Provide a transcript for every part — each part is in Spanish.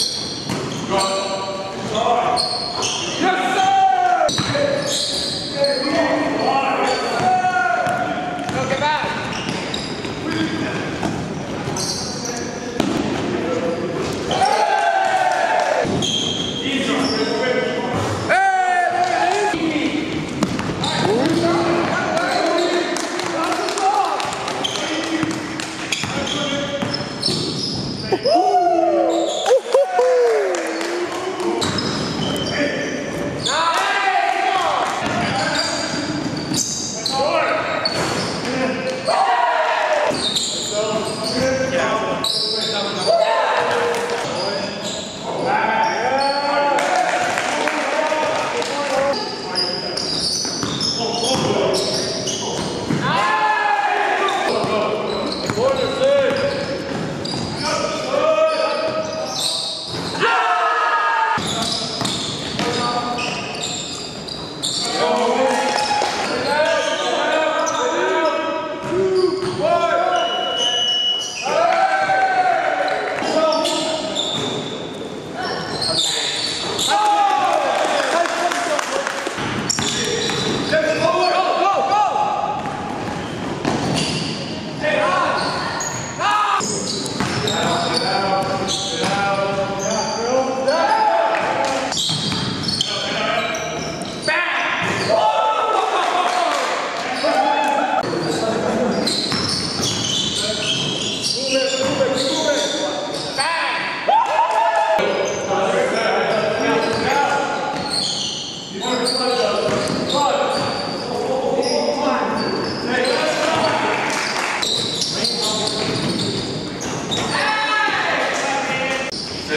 just go.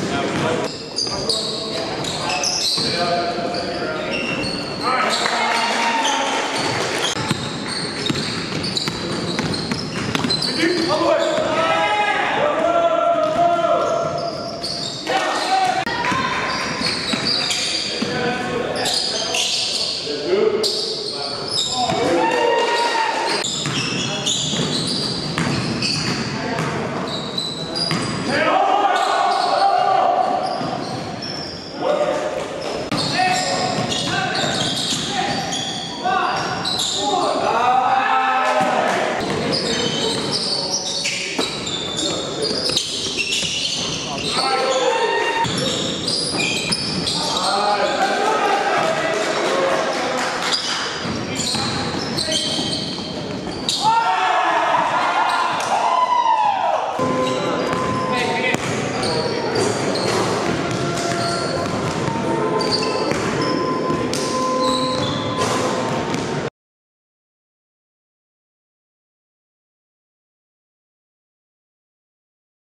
Gracias.